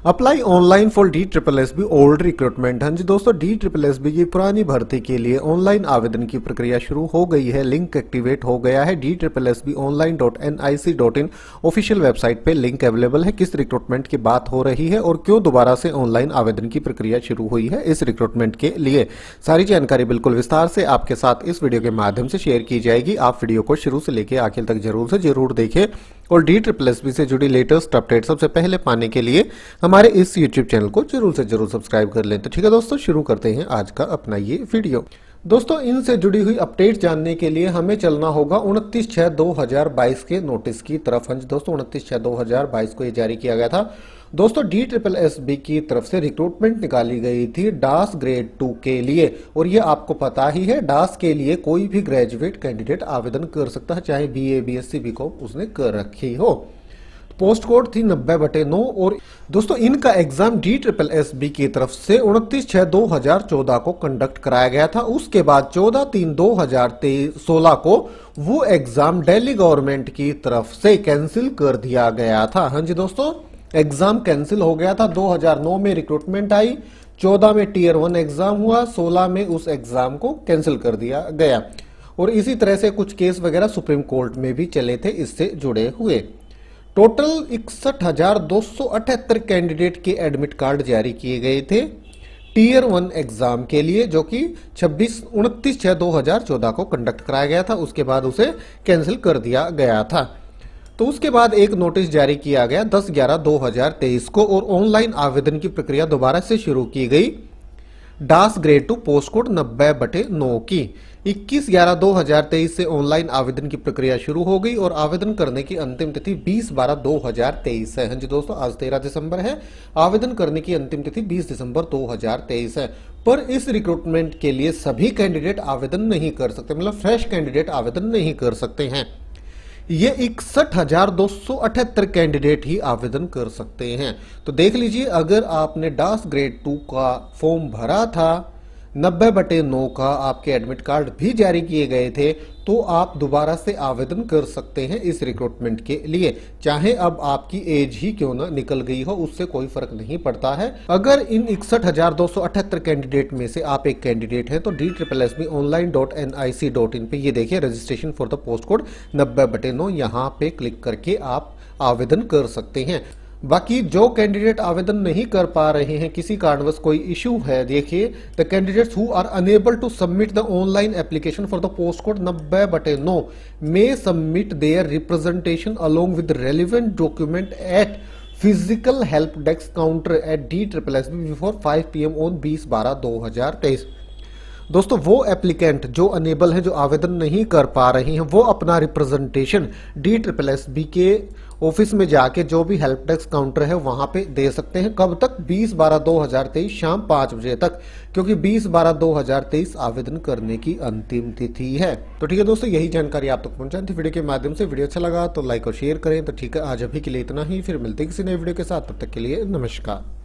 Apply online for D triple S B old recruitment हाँ जी दोस्तों डी ट्रिपल एस बी की पुरानी भर्ती के लिए ऑनलाइन आवेदन की प्रक्रिया शुरू हो गई है। लिंक एक्टिवेट हो गया है। D triple S B online dot N I C dot in official website पे लिंक अवेलेबल है। किस रिक्रूटमेंट की बात हो रही है और क्यों दोबारा से ऑनलाइन आवेदन की प्रक्रिया शुरू हुई है इस रिक्रूटमेंट के लिए? सारी जानकारी बिल्कुल विस्तार से आपके साथ इस वीडियो के माध्यम से शेयर की जाएगी। आप वीडियो को शुरू से लेकर आखिर तक ज़रूर से ज़रूर देखें। और डी ट्रिपल एस बी से जुड़ी लेटेस्ट अपडेट सबसे पहले पाने के लिए हमारे इस यूट्यूब चैनल को ज़रूर से ज़रूर सब्सक्राइब कर लें। तो ठीक है दोस्तों, शुरू करते हैं आज का अपना ये वीडियो। दोस्तों, इनसे जुड़ी हुई अपडेट जानने के लिए हमें चलना होगा उनतीस छह दो हज़ार बाईस के नोटिस की तरफ़। हाँ दोस्तों, उनतीस छह दो हज़ार बाईस को ये जारी किया गया था। दोस्तों, डी ट्रिपल एस बी की तरफ़ से रिक्रूटमेंट निकाली गई थी डास ग्रेड टू के लिए। और ये आपको पता ही है, डास के लिए कोई भी ग्रेजुएट कैंडिडेट आवेदन कर सकता है, चाहे B A B S C B com उसने कर रखी हो। पोस्ट कोड थी नब्बे बटे नौ और दोस्तों इनका exam D triple S B की तरफ़ से उनतीस छह दो हज़ार चौदह को कंडक्ट कराया गया था। उसके बाद चौदह तीन दो हज़ार सोलह को वो एग्ज़ाम दिल्ली गवर्नमेंट की तरफ़ से कैंसिल कर दिया गया था। हाँ जी दोस्तों, एग्ज़ाम कैंसिल हो गया था। 2009 में रिक्रूटमेंट आई 14 में टीयर वन एग्ज़ाम हुआ 16 में उस एग्ज़ाम को कैंसिल कर दिया गया। और इसी तरह से कुछ केस वगैरह सुप्रीम कोर्ट में भी चले थे, इससे जुड़े हुए। टोटल इकसठ हज़ार दो सौ अठहत्तर कैंडिडेट के एडमिट कार्ड जारी किए गए थे टीयर वन एग्ज़ाम के लिए, जो कि 26 उनतीस छह दो हज़ार चौदह को कंडक्ट कराया गया था। उसके बाद उसे कैंसिल कर दिया गया था। तो उसके बाद एक नोटिस जारी किया गया 10 ग्यारह 2023 को, और ऑनलाइन आवेदन की प्रक्रिया दोबारा से शुरू की गई। DASS grade two post code नब्बे बटे नौ की। 21 ग्यारह 2023 से ऑनलाइन आवेदन की प्रक्रिया शुरू हो गई और आवेदन करने की अंतिम तिथि 20 बारह 2023 है। हाँ जी दोस्तों, आज 13 दिसंबर है। आवेदन करने की अंतिम तिथि 20 दिसंबर 2023 है। पर इस रिक्रूटमेंट के लिए सभी कैंडिडेट आवेदन नहीं कर सकते मतलब फ्रेश कैंडिडेट आवेदन नहीं कर सकते हैं। ये इकसठ हज़ार दो सौ अठहत्तर कैंडिडेट ही आवेदन कर सकते हैं। तो देख लीजिए, अगर आपने डास ग्रेड टू का फॉर्म भरा था नब्बे बटे नौ का आपके एडमिट कार्ड भी जारी किए गए थे तो आप दोबारा से आवेदन कर सकते हैं इस रिक्रूटमेंट के लिए। चाहे अब आपकी एज ही क्यों ना निकल गई हो, उससे कोई फ़र्क नहीं पड़ता है। अगर इन इकसठ हज़ार दो सौ अठहत्तर कैंडिडेट में से आप एक कैंडिडेट हैं तो D triple S B online dot N I C dot in पे ये देखिए registration for the post code नब्बे बटे नौ, यहाँ पे क्लिक करके आप आवेदन कर सकते हैं। बाकी जो कैंडिडेट आवेदन नहीं कर पा रहे हैं, किसी कारणवश कोई इश्यू है, देखिए the candidates who are unable to submit the online application for the post code नब्बे बटे no may submit their representation along with relevant document at physical help desk counter at D triple S B before five P M on बीस बारह दो हज़ार तेईस। दोस्तों, वो applicant जो अनेबल है, जो आवेदन नहीं कर पा रहे हैं, वो अपना representation D triple S B के ऑफ़िस में जाके जो भी हेल्प डेस्क काउंटर है, वहाँ पे दे सकते हैं। कब तक? 20 बारह 2023 शाम 5 बजे तक, क्योंकि 20 बारह 2023 आवेदन करने की अंतिम तिथि है। तो ठीक है दोस्तों, यही जानकारी आप तक पहुंचाई थी वीडियो के माध्यम से। वीडियो अच्छा लगा तो लाइक और शेयर करें। तो ठीक है, आज अभी के लिए इतना ही। फिर मिलते किसी नए वीडियो के साथ। तब तक के लिए नमस्कार।